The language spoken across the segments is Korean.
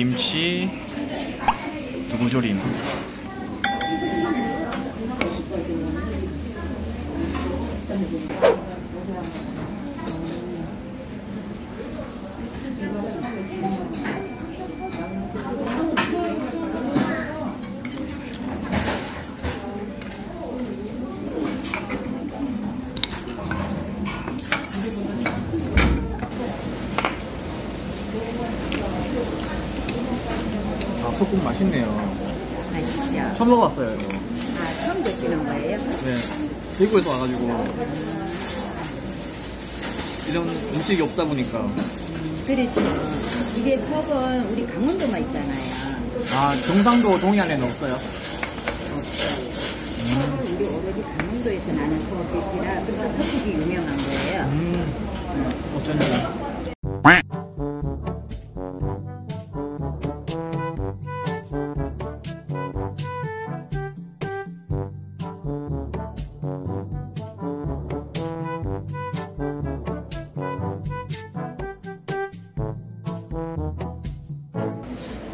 김치, 두부조림. 아, 소금 맛있네요. 맛있죠? 처음 먹어봤어요, 이거. 아, 처음 드시는 거예요? 네. 대구에서 와가지고. 이런 음식이 없다 보니까. 그렇죠. 이게 석은 우리 강원도만 있잖아요. 아, 경상도 동해안에는 없어요? 석은 우리 오로지 강원도에서 나는 석이라 그래서 석국이 유명한 거예요. 음, 어쩐지.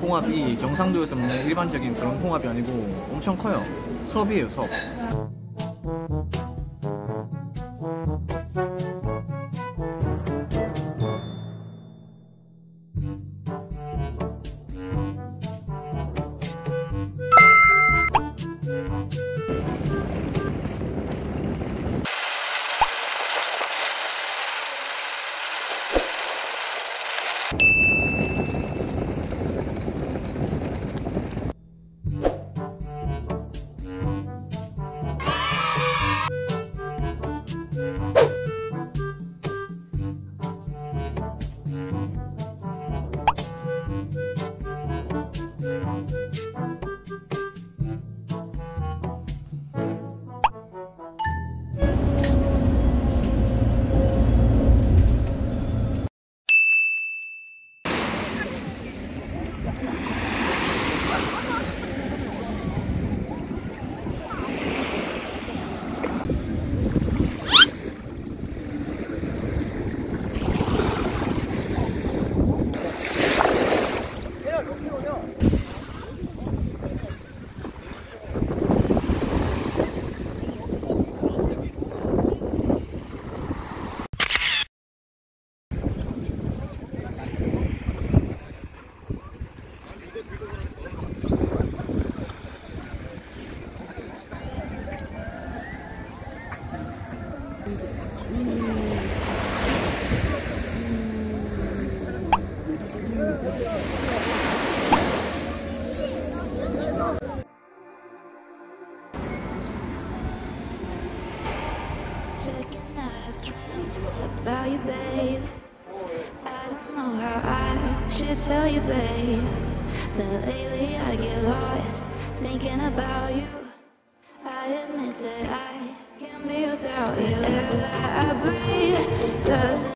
홍합이 경상도에서 먹는 일반적인 그런 홍합이 아니고 엄청 커요. 섭이에요, 섭. Second night dreamt about you, babe. I don't know how I should tell you, babe. That lately I get lost thinking about you. I admit that I can't be without you. Air that I breathe doesn't.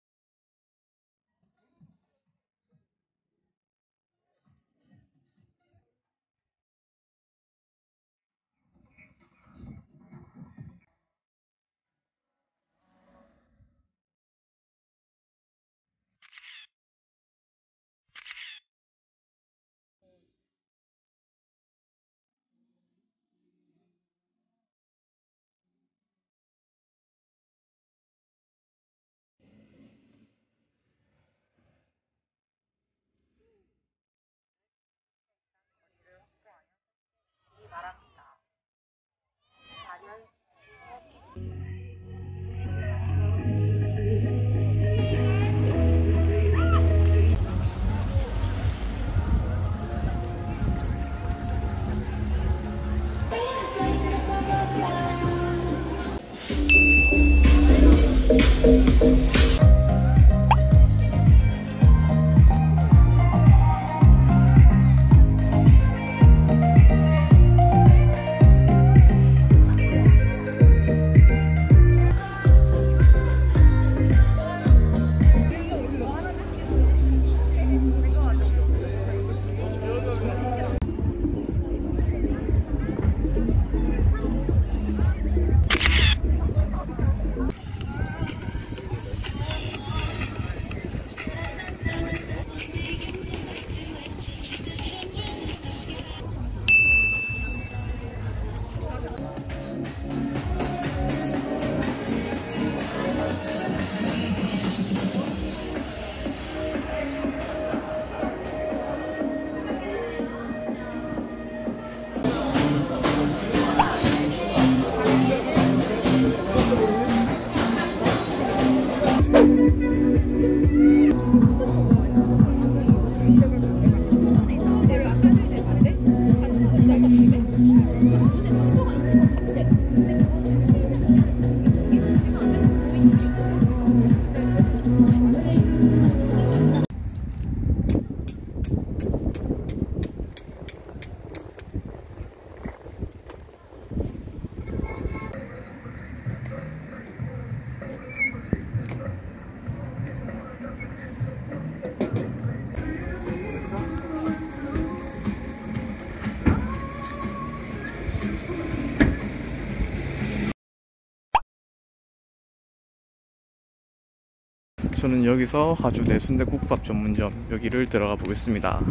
저는 여기서 하주 내 순대 국밥 전문점 여기를 들어가 보겠습니다.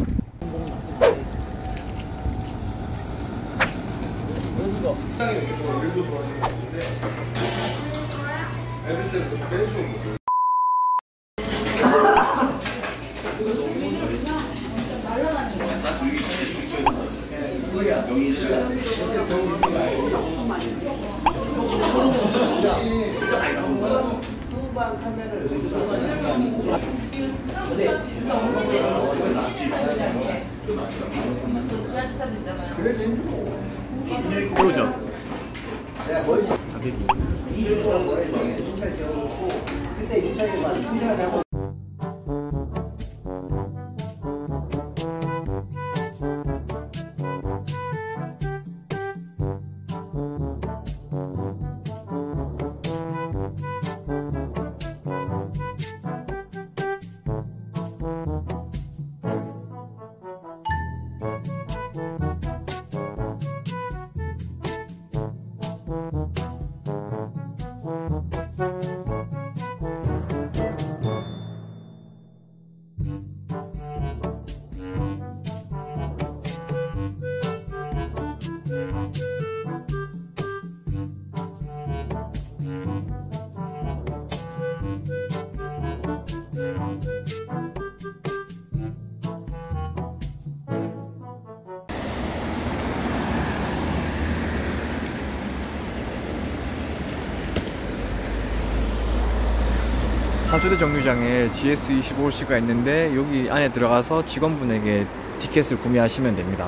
새우젓 가게비 하주대 정류장에 GS25C가 있는데 여기 안에 들어가서 직원분에게 티켓을 구매하시면 됩니다.